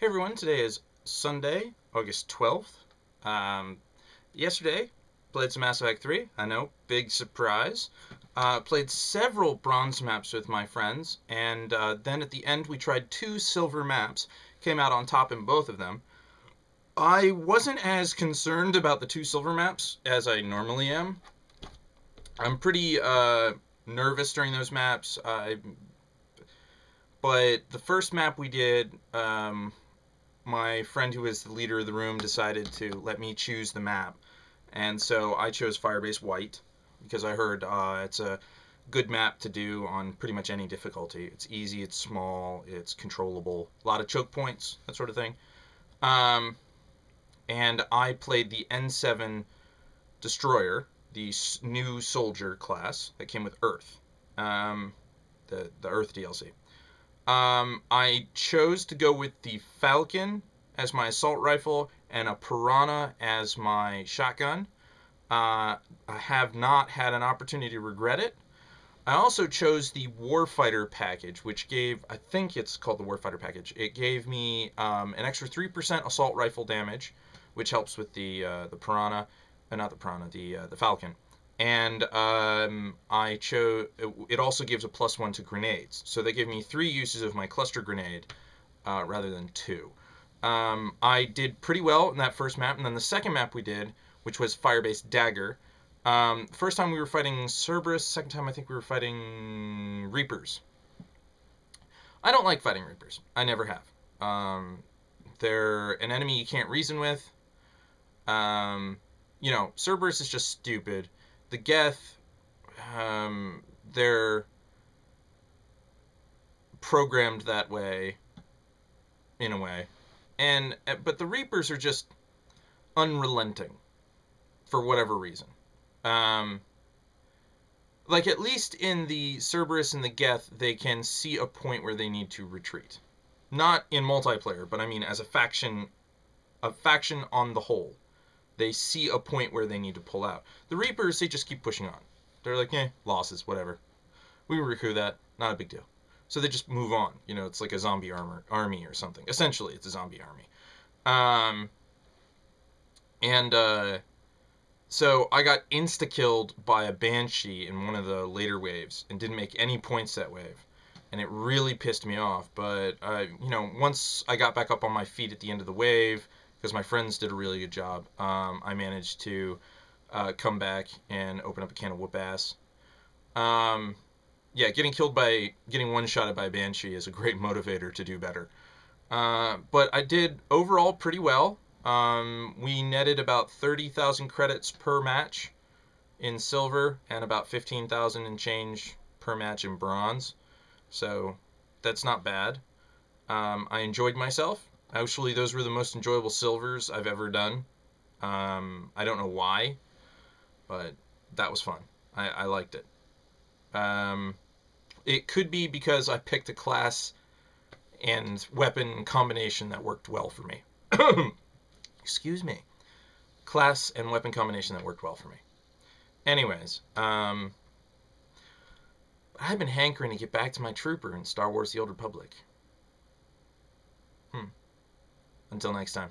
Hey everyone, today is Sunday, August 12th. Um, yesterday, played some Mass Effect 3. I know, big surprise. Uh, played several bronze maps with my friends, and uh, then at the end we tried two silver maps. Came out on top in both of them. I wasn't as concerned about the two silver maps as I normally am. I'm pretty uh, nervous during those maps. I but the first map we did, um, my friend who was the leader of the room decided to let me choose the map. And so I chose Firebase White because I heard uh, it's a good map to do on pretty much any difficulty. It's easy, it's small, it's controllable, a lot of choke points, that sort of thing. Um, and I played the N7 Destroyer, the new soldier class that came with Earth, um, the the Earth DLC. Um, I chose to go with the Falcon as my assault rifle and a Piranha as my shotgun. Uh, I have not had an opportunity to regret it. I also chose the Warfighter package, which gave, I think it's called the Warfighter package. It gave me um, an extra 3% assault rifle damage, which helps with the uh, the Piranha, uh, not the Piranha, the uh, the Falcon and um, I chose. It also gives a plus one to grenades, so they give me three uses of my cluster grenade uh, rather than two. Um, I did pretty well in that first map, and then the second map we did, which was Firebase Dagger. Um, first time we were fighting Cerberus. Second time I think we were fighting Reapers. I don't like fighting Reapers. I never have. Um, they're an enemy you can't reason with. Um, you know, Cerberus is just stupid the Geth, um, they're programmed that way, in a way, and uh, but the Reapers are just unrelenting, for whatever reason. Um, like at least in the Cerberus and the Geth, they can see a point where they need to retreat. Not in multiplayer, but I mean as a faction, a faction on the whole they see a point where they need to pull out. The Reapers, they just keep pushing on. They're like, eh, losses, whatever. We recoup that, not a big deal. So they just move on. You know, it's like a zombie armor army or something. Essentially, it's a zombie army. Um, and uh, so I got insta killed by a banshee in one of the later waves and didn't make any points that wave, and it really pissed me off. But uh, you know, once I got back up on my feet at the end of the wave, because my friends did a really good job. Um, I managed to uh, come back and open up a can of whoop ass. Um, yeah, getting killed by getting one shotted by a banshee is a great motivator to do better. Uh, but I did overall pretty well. Um, we netted about 30,000 credits per match in silver and about 15,000 in change per match in bronze. So that's not bad. Um, I enjoyed myself. Actually, those were the most enjoyable silvers I've ever done. Um, I don't know why, but that was fun. I, I liked it. Um, it could be because I picked a class and weapon combination that worked well for me. Excuse me. Class and weapon combination that worked well for me. Anyways, um, I've been hankering to get back to my trooper in Star Wars The Old Republic. Hmm. Until next time.